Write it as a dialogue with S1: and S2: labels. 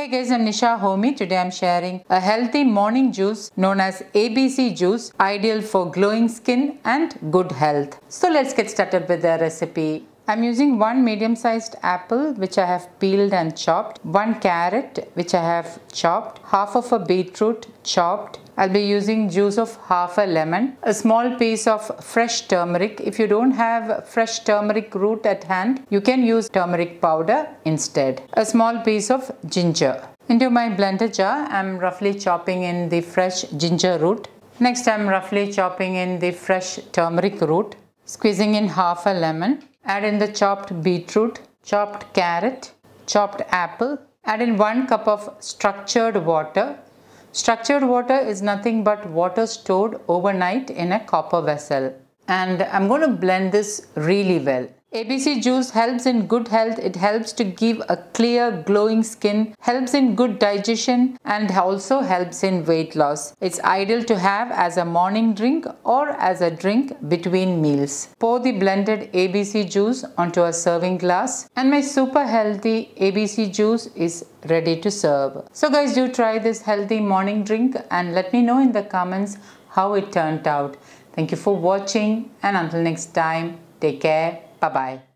S1: Hey guys, I'm Nisa Homey. Today I'm sharing a healthy morning juice known as ABC juice, ideal for glowing skin and good health. So let's get started with the recipe. I'm using one medium sized apple which I have peeled and chopped, one carrot which I have chopped, half of a beetroot chopped. I'll be using juice of half a lemon, a small piece of fresh turmeric. If you don't have fresh turmeric root at hand, you can use turmeric powder instead. A small piece of ginger. Into my blender jar, I'm roughly chopping in the fresh ginger root. Next, I'm roughly chopping in the fresh turmeric root, squeezing in half a lemon Add in the chopped beetroot, chopped carrot, chopped apple. Add in 1 cup of structured water. Structured water is nothing but water stored overnight in a copper vessel. And I'm going to blend this really well. ABC juice helps in good health. It helps to give a clear glowing skin, helps in good digestion and also helps in weight loss. It's ideal to have as a morning drink or as a drink between meals. Pour the blended ABC juice onto a serving glass and my super healthy ABC juice is ready to serve. So guys do try this healthy morning drink and let me know in the comments how it turned out. Thank you for watching and until next time take care Bye bye.